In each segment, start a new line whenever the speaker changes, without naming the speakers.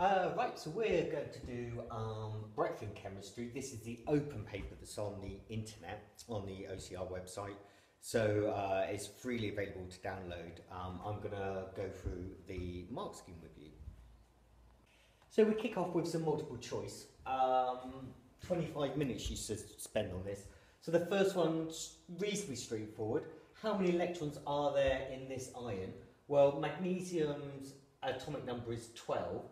Uh, right, so we're going to do um, Breadth in Chemistry. This is the open paper that's on the internet, on the OCR website. So uh, it's freely available to download. Um, I'm going to go through the mark scheme with you. So we kick off with some multiple choice. Um, 25 minutes you should spend on this. So the first one's reasonably straightforward. How many electrons are there in this ion? Well, magnesium's atomic number is 12.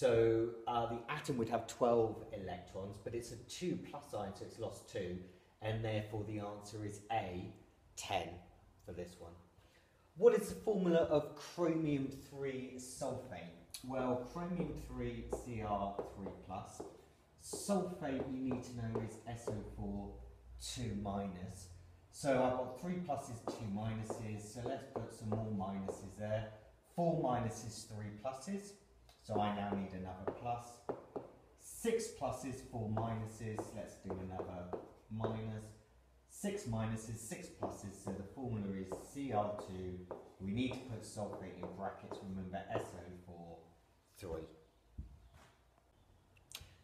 So uh, the atom would have 12 electrons, but it's a 2 plus ion, so it's lost 2. And therefore the answer is A, 10 for this one. What is the formula of chromium 3 sulfate? Well, chromium 3 Cr3 plus. Sulfate you need to know is SO4 2 minus. So I've got 3 pluses, 2 minuses, so let's put some more minuses there. 4 minuses, 3 pluses. So I now need another plus. Six pluses, four minuses. Let's do another minus. Six minuses, six pluses. So the formula is Cr2. We need to put sulfate in brackets. Remember SO4, 3.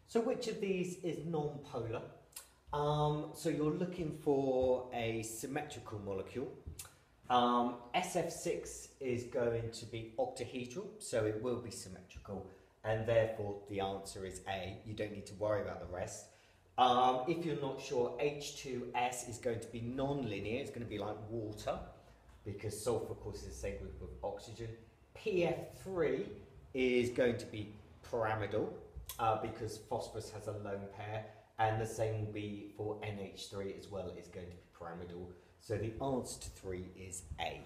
So which of these is non-polar? Um, so you're looking for a symmetrical molecule. Um, SF6 is going to be octahedral, so it will be symmetrical, and therefore the answer is A. You don't need to worry about the rest. Um, if you're not sure, H2S is going to be non-linear. It's going to be like water, because sulfur, of course, is the same group of oxygen. PF3 is going to be pyramidal, uh, because phosphorus has a lone pair, and the same will be for NH3 as well, It's going to be pyramidal. So the answer to three is A.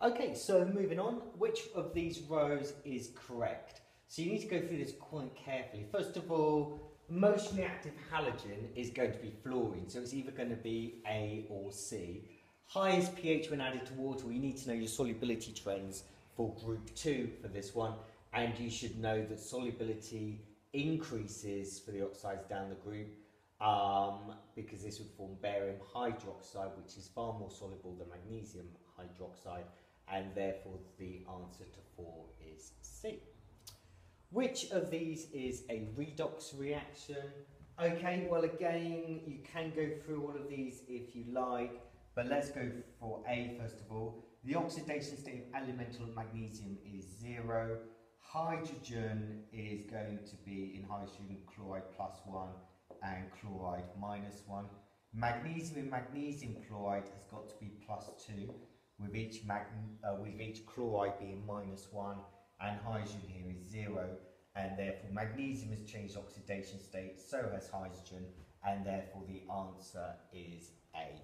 Okay, so moving on, which of these rows is correct? So you need to go through this quite carefully. First of all, most reactive halogen is going to be fluorine, so it's either going to be A or C. Highest pH when added to water, you need to know your solubility trends for group 2 for this one, and you should know that solubility increases for the oxides down the group um, because this would form barium hydroxide, which is far more soluble than magnesium hydroxide, and therefore the answer to 4 is C. Which of these is a redox reaction? Okay, well again, you can go through all of these if you like, but let's go for A first of all. The oxidation state of elemental magnesium is 0. Hydrogen is going to be in hydrogen chloride plus 1 and chloride minus 1. Magnesium and magnesium chloride has got to be plus 2, with each, uh, with each chloride being minus 1, and hydrogen here is 0, and therefore magnesium has changed oxidation state, so has hydrogen, and therefore the answer is A.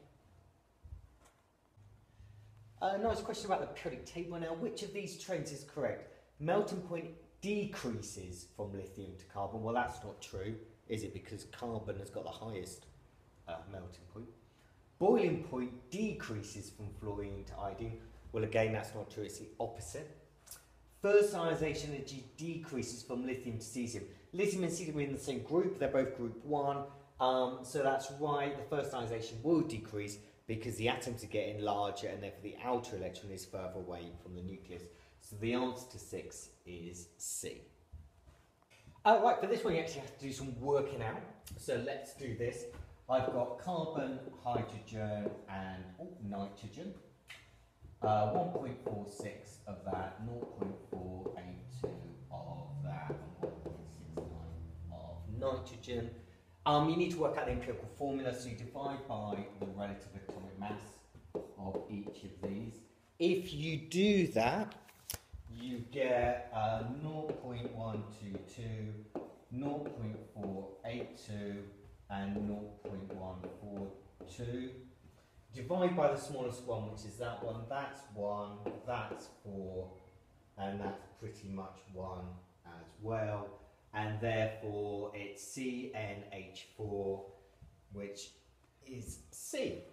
A nice question about the periodic table now. Which of these trends is correct? Melting point decreases from lithium to carbon. Well, that's not true is it because carbon has got the highest uh, melting point? Boiling point decreases from fluorine to iodine. Well, again, that's not true, it's the opposite. First ionization energy decreases from lithium to cesium. Lithium and cesium are in the same group, they're both group 1, um, so that's why the first ionization will decrease because the atoms are getting larger and therefore the outer electron is further away from the nucleus. So the answer to 6 is C. Uh, right, for this one you actually have to do some working out. So let's do this. I've got carbon, hydrogen and oh, nitrogen. Uh, 1.46 of that, 0.482 of that, and 1.69 of nitrogen. Um, you need to work out the empirical formula, so you divide by the relative atomic mass of each of these. If you do that, you get uh, 0.122, 0.482 and 0.142. Divide by the smallest one, which is that one, that's 1, that's 4, and that's pretty much 1 as well. And therefore it's CnH4, which is C.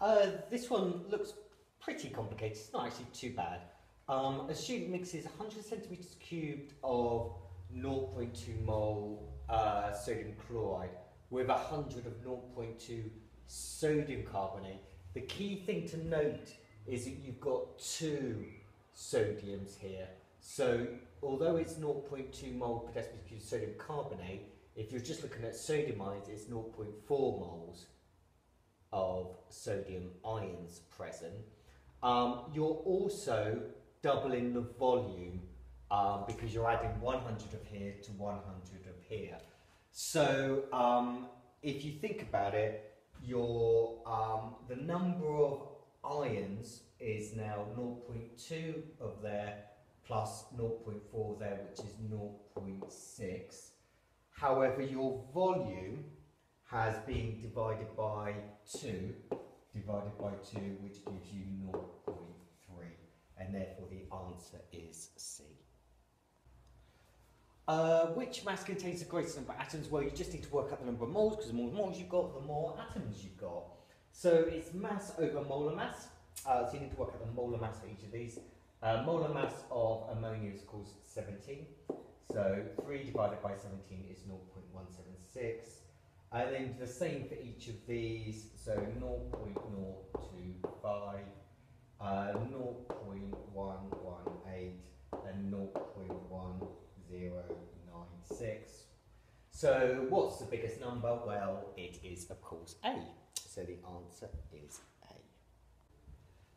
Uh, this one looks pretty complicated. It's not actually too bad. Um, a student mixes 100 centimeters cubed of 0.2 mole uh, sodium chloride with 100 of 0.2 sodium carbonate. The key thing to note is that you've got two sodiums here. So although it's 0.2 mole per decimeter cubed sodium carbonate, if you're just looking at sodium ions, it's 0.4 moles of sodium ions present. Um, you're also doubling the volume um, because you're adding 100 of here to 100 of here. So um, if you think about it, your um, the number of ions is now 0.2 of there plus 0.4 there, which is 0.6. However, your volume has been divided by 2, divided by 2, which gives you 0.3, and therefore the answer is C. Uh, which mass contains the greatest number of atoms? Well, you just need to work out the number of moles, because the more moles you've got, the more atoms you've got. So it's mass over molar mass. Uh, so you need to work out the molar mass for each of these. Uh, molar mass of ammonia is called 17. So 3 divided by 17 is 0.176. And then the same for each of these. So 0.025, uh, 0.118, and 0.1096. So what's the biggest number? Well, it is of course A. So the answer is A.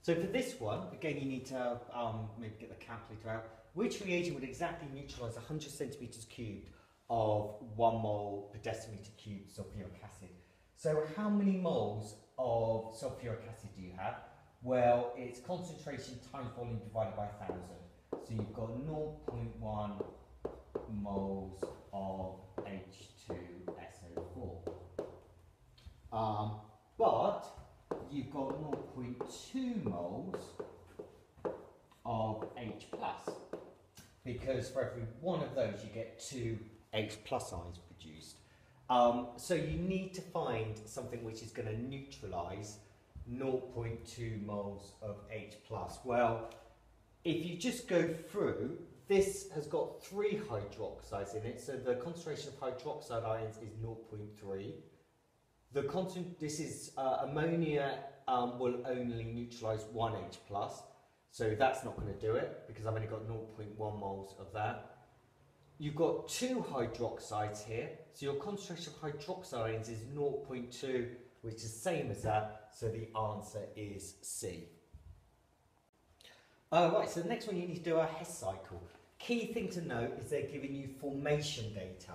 So for this one, again you need to um, maybe get the calculator out. Which reagent would exactly neutralise 100 centimetres cubed of 1 mole per decimetre cubed sulfuric acid? So how many moles of sulfuric acid do you have? Well, it's concentration times volume divided by 1000. So you've got 0.1 moles of H2SO4. Um, but you've got 0.2 moles of H plus because for every one of those you get two H plus ions produced. Um, so you need to find something which is going to neutralise 0.2 moles of H plus. Well, if you just go through, this has got three hydroxides in it, so the concentration of hydroxide ions is 0.3. The constant, this is uh, ammonia um, will only neutralise one H plus, so that's not going to do it because I've only got 0.1 moles of that. You've got two hydroxides here, so your concentration of hydroxide ions is 0.2, which is the same as that, so the answer is C. Uh, right, so the next one you need to do a Hess cycle. Key thing to note is they're giving you formation data.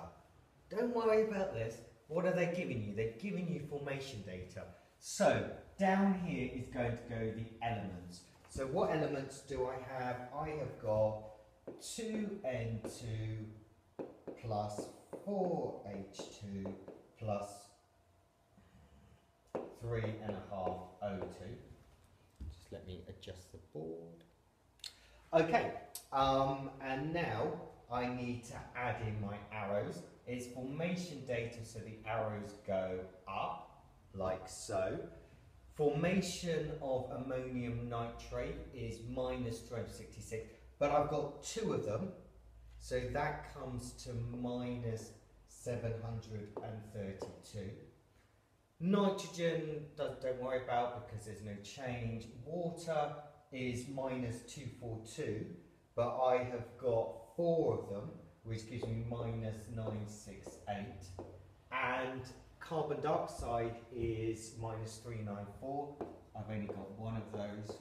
Don't worry about this. What are they giving you? They're giving you formation data. So down here is going to go the elements. So what elements do I have? I have got 2N2 plus 4H2 plus 3 and a half O2. Just let me adjust the board. Okay, um, and now I need to add in my arrows. It's formation data, so the arrows go up, like so. Formation of ammonium nitrate is minus 266, but I've got two of them, so that comes to minus 732. Nitrogen, don't, worry about because there's no change. Water is minus 242, but I have got four of them, which gives me minus 968. And carbon dioxide is minus 394. I've only got one of those.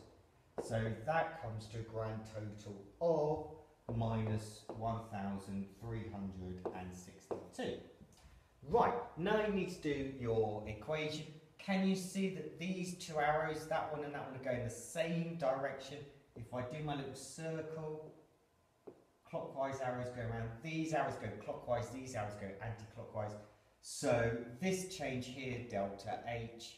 So that comes to a grand total of minus 1,362. Right, now you need to do your equation. Can you see that these two arrows, that one and that one, are going the same direction? If I do my little circle, clockwise arrows go around, these arrows go clockwise, these arrows go anti-clockwise. So this change here, delta H,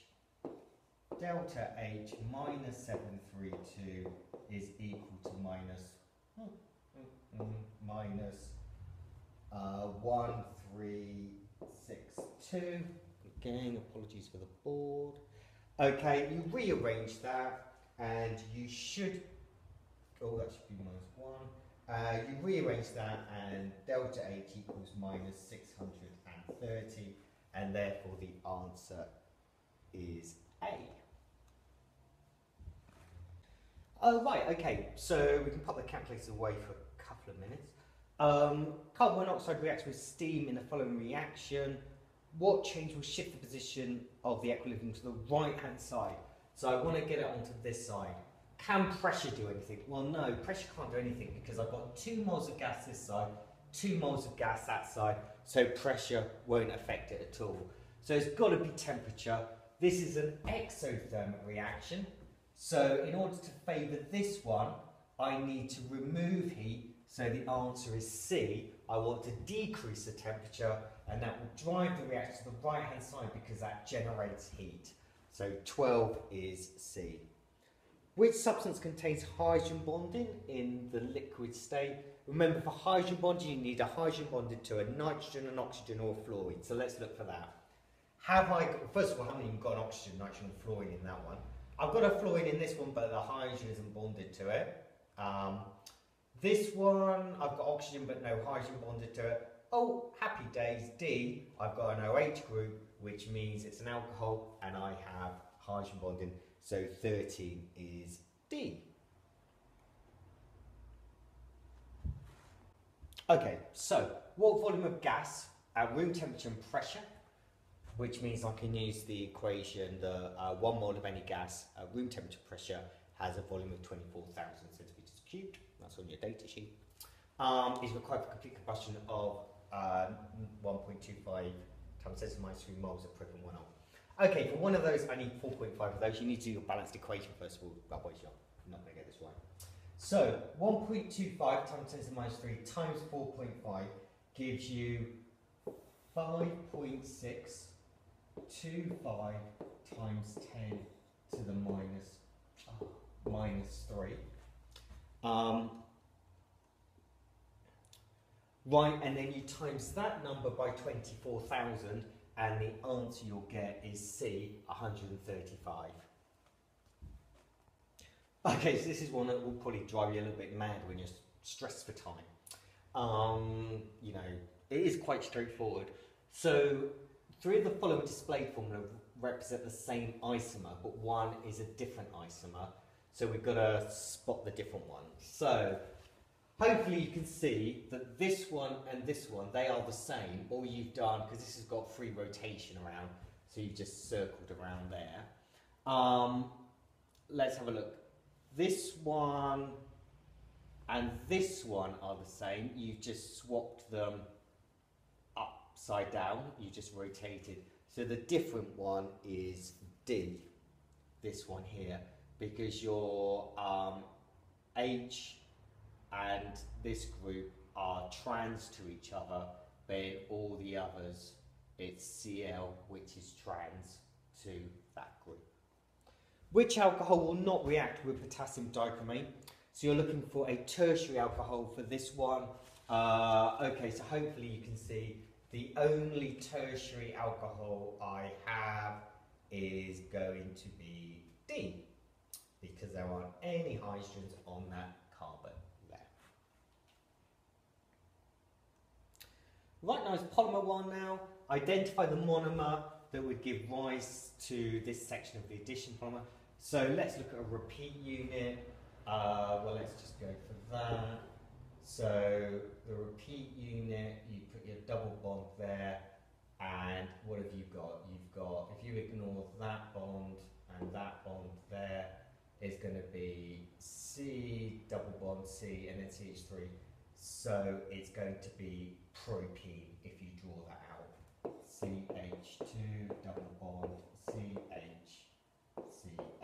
delta H minus 732 is equal to minus, mm, mm, mm, minus uh, 1362. Again, apologies for the board. Okay, you rearrange that and you should, oh that should be minus 1. Uh, you rearrange that and delta H equals minus 630 and therefore the answer is A. Oh, right, okay. So we can pop the calculator away for a couple of minutes. Um, carbon monoxide reacts with steam in the following reaction. What change will shift the position of the equilibrium to the right hand side? So I want to get it onto this side. Can pressure do anything? Well, no, pressure can't do anything because I've got two moles of gas this side, two moles of gas that side, so pressure won't affect it at all. So it's got to be temperature. This is an exothermic reaction. So in order to favour this one, I need to remove heat. So the answer is C. I want to decrease the temperature and that will drive the reaction to the right hand side because that generates heat. So 12 is C. Which substance contains hydrogen bonding in the liquid state? Remember, for hydrogen bonding, you need a hydrogen bonded to a nitrogen, an oxygen, or fluorine. So let's look for that. Have I first of all, I haven't even got an oxygen, nitrogen, and fluorine in that one. I've got a fluorine in this one, but the hydrogen isn't bonded to it. Um, this one, I've got oxygen, but no hydrogen bonded to it. Oh, happy days, D, I've got an OH group, which means it's an alcohol, and I have hydrogen bonding. So 13 is D. Okay, so what volume of gas at room temperature and pressure, which means I can use the equation, that uh, one mole of any gas at room temperature pressure has a volume of 24,000 centimeters cubed. That's on your data sheet. Um, is required for complete combustion of uh, 1.25 times 10 to the minus 3 moles of propane 1 Okay, for one of those, I need 4.5 of those. You need to do your balanced equation first of all, otherwise you're not going to get this right. So, 1.25 times 10 to the minus 3 times 4.5 gives you 5.625 times 10 to the minus, minus 3. Um, right, and then you times that number by 24,000 and the answer you'll get is C, 135. Okay, so this is one that will probably drive you a little bit mad when you're stressed for time. Um, you know, it is quite straightforward. So, three of the following displayed formula represent the same isomer, but one is a different isomer. So we've got to spot the different ones. So, Hopefully you can see that this one and this one, they are the same. All you've done, because this has got free rotation around, so you've just circled around there. Um, let's have a look. This one and this one are the same. You've just swapped them upside down. You just rotated. So the different one is D, this one here, because your um, H and this group are trans to each other, then all the others, it's Cl, which is trans to that group. Which alcohol will not react with potassium dichromate? So you're looking for a tertiary alcohol for this one. Uh, okay, so hopefully you can see the only tertiary alcohol I have is going to be D because there aren't any hydrogens on that carbon. There. Right now it's polymer one now. Identify the monomer that would give rise to this section of the addition polymer. So let's look at a repeat unit. Uh, well, let's just go for that. So the repeat unit, you put your double bond there, and what have you got? You've got, if you ignore that bond and that bond there, is going to be C double bond C and then CH3. So it's going to be propene if you draw that out. CH2 double bond CH, CH.